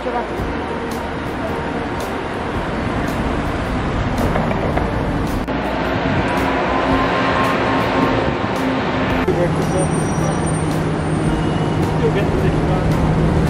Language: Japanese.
coba. Mau free ka? May kamu juga aku loh.